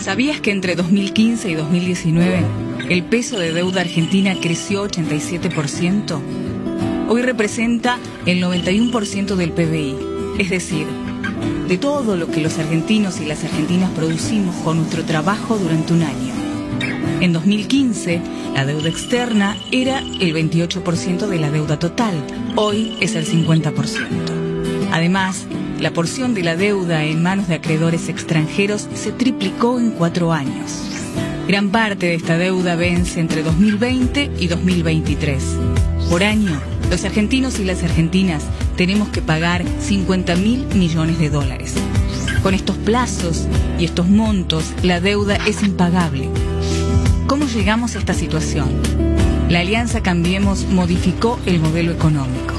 ¿Sabías que entre 2015 y 2019 el peso de deuda argentina creció 87%? Hoy representa el 91% del PBI, es decir, de todo lo que los argentinos y las argentinas producimos con nuestro trabajo durante un año. En 2015, la deuda externa era el 28% de la deuda total, hoy es el 50%. Además, la porción de la deuda en manos de acreedores extranjeros se triplicó en cuatro años. Gran parte de esta deuda vence entre 2020 y 2023. Por año, los argentinos y las argentinas tenemos que pagar 50 mil millones de dólares. Con estos plazos y estos montos, la deuda es impagable. ¿Cómo llegamos a esta situación? La Alianza Cambiemos modificó el modelo económico.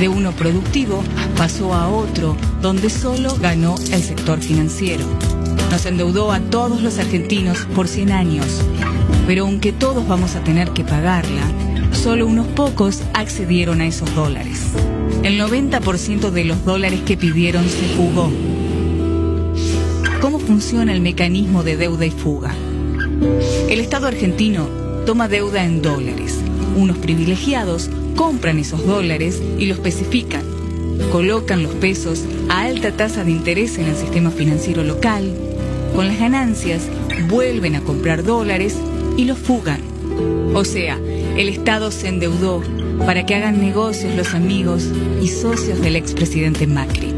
De uno productivo pasó a otro, donde solo ganó el sector financiero. Nos endeudó a todos los argentinos por 100 años, pero aunque todos vamos a tener que pagarla, solo unos pocos accedieron a esos dólares. El 90% de los dólares que pidieron se fugó. ¿Cómo funciona el mecanismo de deuda y fuga? El Estado argentino toma deuda en dólares. Unos privilegiados compran esos dólares y los especifican. Colocan los pesos a alta tasa de interés en el sistema financiero local. Con las ganancias vuelven a comprar dólares y los fugan. O sea, el Estado se endeudó para que hagan negocios los amigos y socios del expresidente Macri.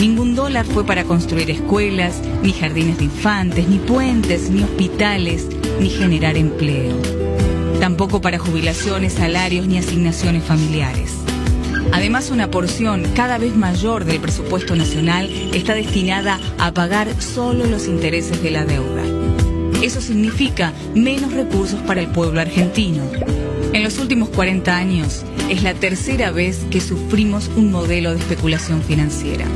Ningún dólar fue para construir escuelas, ni jardines de infantes, ni puentes, ni hospitales, ni generar empleo tampoco para jubilaciones, salarios ni asignaciones familiares. Además, una porción cada vez mayor del presupuesto nacional está destinada a pagar solo los intereses de la deuda. Eso significa menos recursos para el pueblo argentino. En los últimos 40 años es la tercera vez que sufrimos un modelo de especulación financiera.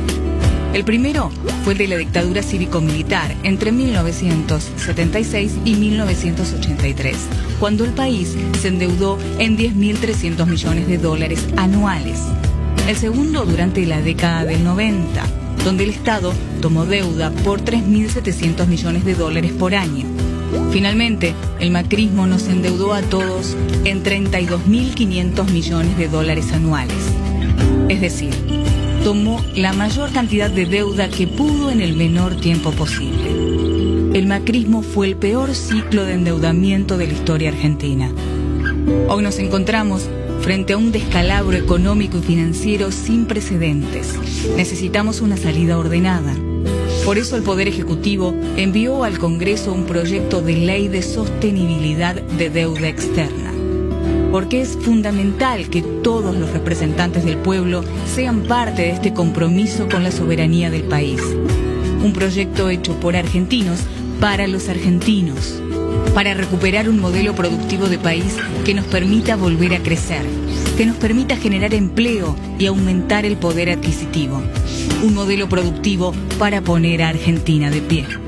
El primero fue el de la dictadura cívico-militar entre 1976 y 1983, cuando el país se endeudó en 10.300 millones de dólares anuales. El segundo durante la década del 90, donde el Estado tomó deuda por 3.700 millones de dólares por año. Finalmente, el macrismo nos endeudó a todos en 32.500 millones de dólares anuales. Es decir, tomó la mayor cantidad de deuda que pudo en el menor tiempo posible. El macrismo fue el peor ciclo de endeudamiento de la historia argentina. Hoy nos encontramos frente a un descalabro económico y financiero sin precedentes. Necesitamos una salida ordenada. Por eso el Poder Ejecutivo envió al Congreso un proyecto de ley de sostenibilidad de deuda externa porque es fundamental que todos los representantes del pueblo sean parte de este compromiso con la soberanía del país. Un proyecto hecho por argentinos para los argentinos, para recuperar un modelo productivo de país que nos permita volver a crecer, que nos permita generar empleo y aumentar el poder adquisitivo. Un modelo productivo para poner a Argentina de pie.